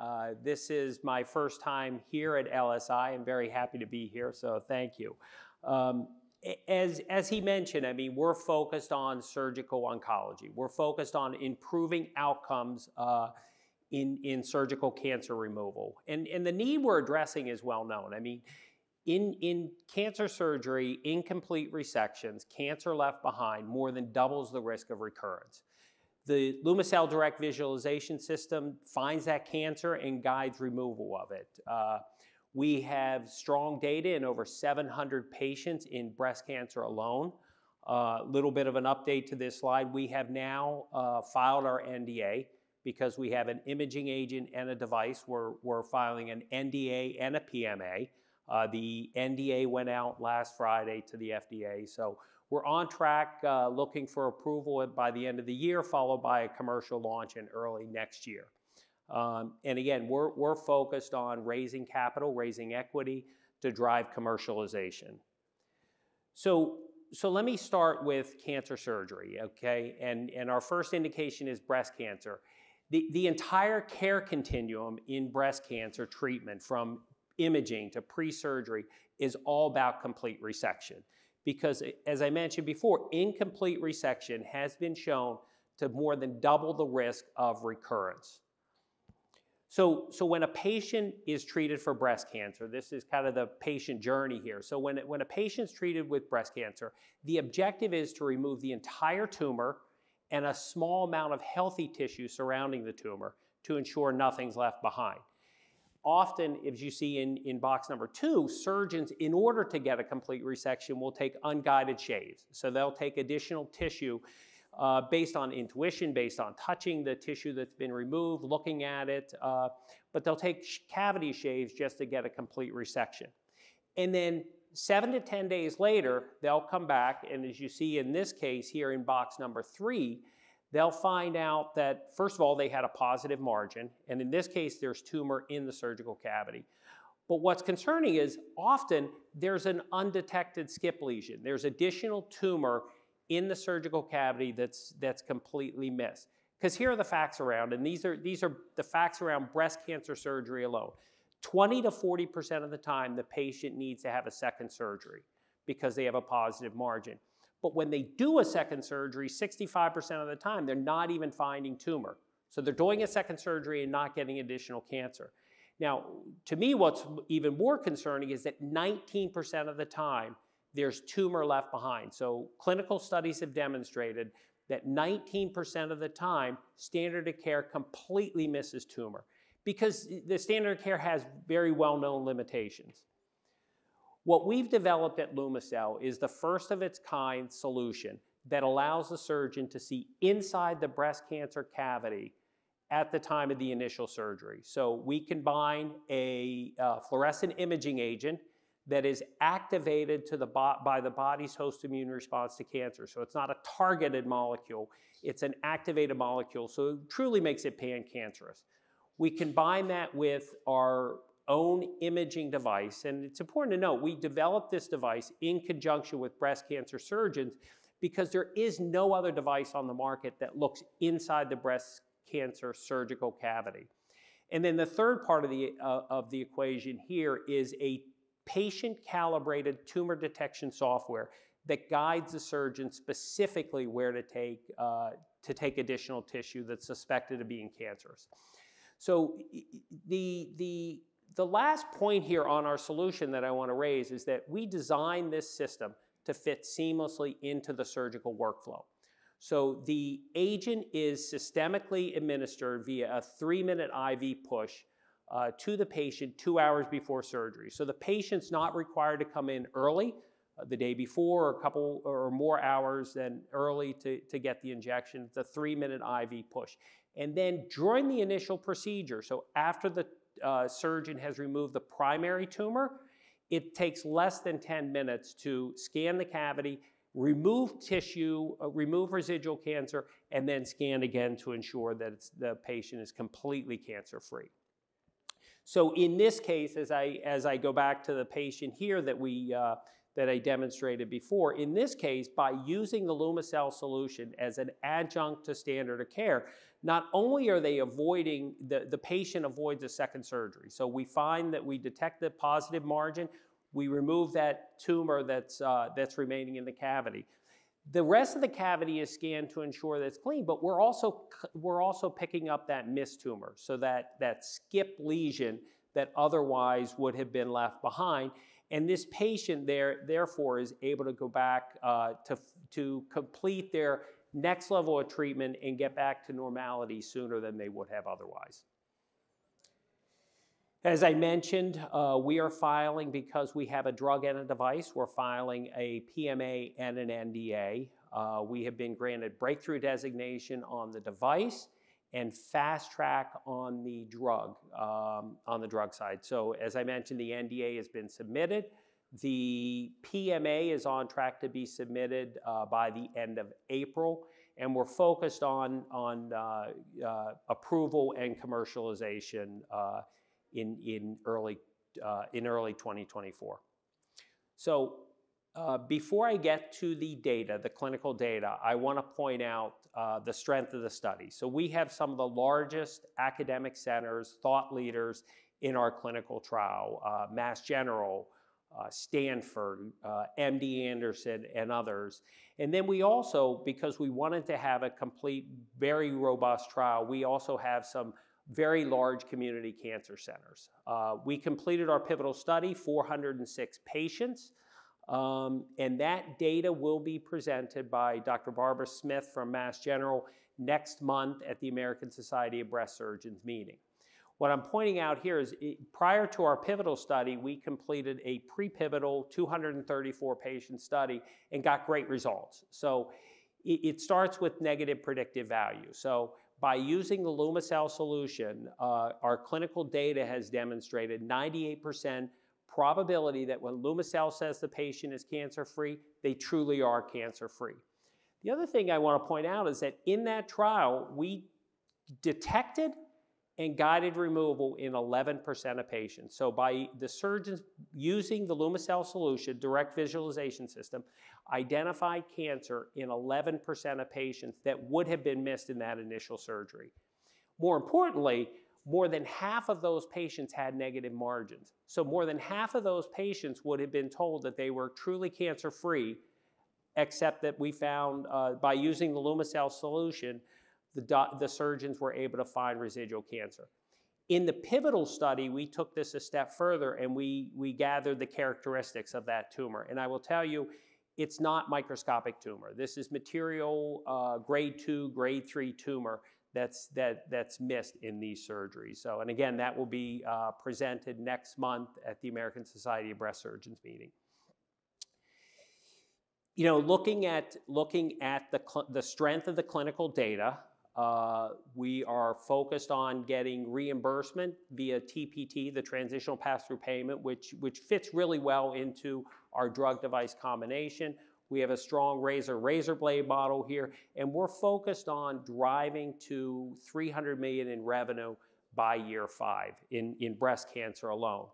Uh, this is my first time here at LSI. I'm very happy to be here, so thank you. Um, as, as he mentioned, I mean, we're focused on surgical oncology. We're focused on improving outcomes uh, in, in surgical cancer removal. And, and the need we're addressing is well known. I mean, in, in cancer surgery, incomplete resections, cancer left behind more than doubles the risk of recurrence. The Lumicell Direct Visualization System finds that cancer and guides removal of it. Uh, we have strong data in over 700 patients in breast cancer alone. A uh, little bit of an update to this slide. We have now uh, filed our NDA because we have an imaging agent and a device. We're, we're filing an NDA and a PMA. Uh, the NDA went out last Friday to the FDA. So we're on track uh, looking for approval by the end of the year, followed by a commercial launch in early next year. Um, and again, we're, we're focused on raising capital, raising equity to drive commercialization. So, so let me start with cancer surgery, okay? And, and our first indication is breast cancer. The, the entire care continuum in breast cancer treatment, from imaging to pre surgery, is all about complete resection. Because, as I mentioned before, incomplete resection has been shown to more than double the risk of recurrence. So, so when a patient is treated for breast cancer, this is kind of the patient journey here. So when, when a patient's treated with breast cancer, the objective is to remove the entire tumor and a small amount of healthy tissue surrounding the tumor to ensure nothing's left behind. Often, as you see in, in box number two, surgeons, in order to get a complete resection, will take unguided shaves. So they'll take additional tissue uh, based on intuition, based on touching the tissue that's been removed, looking at it, uh, but they'll take cavity shaves just to get a complete resection. And then seven to 10 days later, they'll come back, and as you see in this case here in box number three, they'll find out that, first of all, they had a positive margin, and in this case, there's tumor in the surgical cavity. But what's concerning is often there's an undetected skip lesion. There's additional tumor in the surgical cavity that's, that's completely missed. Because here are the facts around, and these are, these are the facts around breast cancer surgery alone. 20 to 40% of the time, the patient needs to have a second surgery because they have a positive margin. But when they do a second surgery, 65% of the time, they're not even finding tumor. So they're doing a second surgery and not getting additional cancer. Now, to me, what's even more concerning is that 19% of the time, there's tumor left behind. So clinical studies have demonstrated that 19% of the time, standard of care completely misses tumor because the standard of care has very well-known limitations. What we've developed at Lumicell is the first of its kind solution that allows the surgeon to see inside the breast cancer cavity at the time of the initial surgery. So we combine a uh, fluorescent imaging agent that is activated to the by the body's host immune response to cancer. So it's not a targeted molecule, it's an activated molecule, so it truly makes it pan-cancerous. We combine that with our own imaging device, and it's important to note, we developed this device in conjunction with breast cancer surgeons because there is no other device on the market that looks inside the breast cancer surgical cavity. And then the third part of the, uh, of the equation here is a patient calibrated tumor detection software that guides the surgeon specifically where to take, uh, to take additional tissue that's suspected of being cancerous. So the, the, the last point here on our solution that I want to raise is that we designed this system to fit seamlessly into the surgical workflow. So the agent is systemically administered via a three-minute IV push uh, to the patient two hours before surgery. So the patient's not required to come in early, uh, the day before, or a couple or more hours than early to, to get the injection. It's a three minute IV push. And then during the initial procedure, so after the uh, surgeon has removed the primary tumor, it takes less than 10 minutes to scan the cavity, remove tissue, uh, remove residual cancer, and then scan again to ensure that the patient is completely cancer free. So in this case, as I, as I go back to the patient here that we, uh, that I demonstrated before. In this case, by using the Lumicell solution as an adjunct to standard of care, not only are they avoiding, the, the patient avoids a second surgery. So we find that we detect the positive margin, we remove that tumor that's, uh, that's remaining in the cavity. The rest of the cavity is scanned to ensure that it's clean, but we're also, we're also picking up that missed tumor, so that, that skip lesion that otherwise would have been left behind. And this patient there, therefore, is able to go back uh, to, to complete their next level of treatment and get back to normality sooner than they would have otherwise. As I mentioned, uh, we are filing because we have a drug and a device. We're filing a PMA and an NDA. Uh, we have been granted breakthrough designation on the device and fast track on the drug um, on the drug side. So as I mentioned, the NDA has been submitted. The PMA is on track to be submitted uh, by the end of April, and we're focused on, on uh, uh, approval and commercialization uh, in, in, early, uh, in early 2024. So uh, before I get to the data, the clinical data, I want to point out uh, the strength of the study. So we have some of the largest academic centers, thought leaders in our clinical trial, uh, Mass General, uh, Stanford, uh, MD Anderson, and others. And then we also, because we wanted to have a complete, very robust trial, we also have some very large community cancer centers. We completed our pivotal study, 406 patients. Um, and that data will be presented by Dr. Barbara Smith from Mass General next month at the American Society of Breast Surgeons meeting. What I'm pointing out here is it, prior to our pivotal study, we completed a pre-pivotal 234 patient study and got great results. So it, it, starts with negative predictive value. So by using the Lumicell solution, uh, our clinical data has demonstrated 98% probability that when Lumicell says the patient is cancer-free, they truly are cancer-free. The other thing I want to point out is that in that trial, we detected and guided removal in 11% of patients. So by the surgeons using the Lumicell solution, direct visualization system, identified cancer in 11% of patients that would have been missed in that initial surgery. More importantly, more than half of those patients had negative margins. So more than half of those patients would have been told that they were truly cancer-free, except that we found uh, by using the Lumicell solution, the, the surgeons were able to find residual cancer. In the pivotal study, we took this a step further and we, we gathered the characteristics of that tumor. And I will tell you, it's not microscopic tumor. This is material uh, grade two, grade three tumor that's, that, that's missed in these surgeries. So, and again, that will be uh, presented next month at the American Society of Breast Surgeons meeting. You know, looking at, looking at the, the strength of the clinical data, uh, we are focused on getting reimbursement via TPT, the transitional pass-through payment, which, which fits really well into our drug device combination. We have a strong razor razor blade model here, and we're focused on driving to 300 million in revenue by year five in, in breast cancer alone.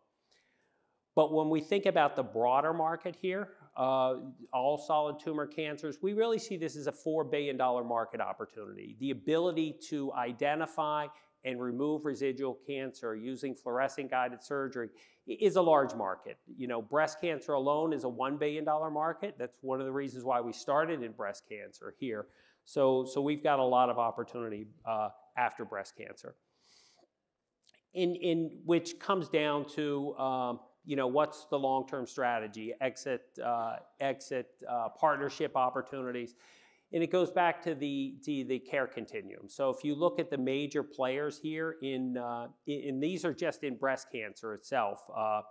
But when we think about the broader market here, uh, all solid tumor cancers, we really see this as a $4 billion market opportunity. The ability to identify and remove residual cancer using fluorescent guided surgery is a large market. You know, breast cancer alone is a $1 billion market. That's one of the reasons why we started in breast cancer here. So, so we've got a lot of opportunity uh, after breast cancer. In, in which comes down to, um, you know, what's the long-term strategy, exit, uh, exit uh, partnership opportunities. And it goes back to the, the, the, care continuum. So if you look at the major players here in, uh, in these are just in breast cancer itself. Uh,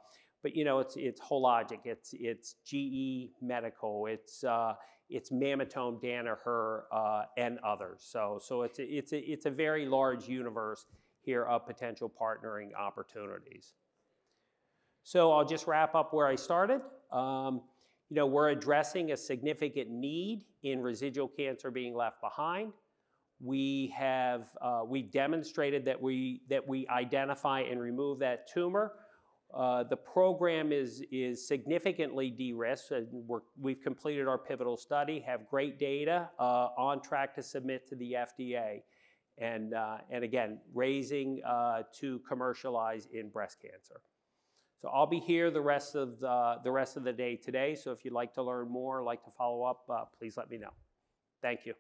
but you know, it's, it's Hologic, it's, it's GE Medical, it's, uh, it's Mammotome, Danaher, uh, and others. So, so it's, a, it's, a, it's a very large universe here of potential partnering opportunities. So I'll just wrap up where I started. Um, you know, we're addressing a significant need in residual cancer being left behind. We have uh, we demonstrated that we that we identify and remove that tumor. Uh, the program is, is significantly de-risked. We're, we've completed our pivotal study, have great data, uh, on track to submit to the FDA. And, uh, and again, raising uh, to commercialize in breast cancer. So I'll be here the rest of the, the rest of the day today. So if you'd like to learn more, like to follow up, uh, please let me know. Thank you.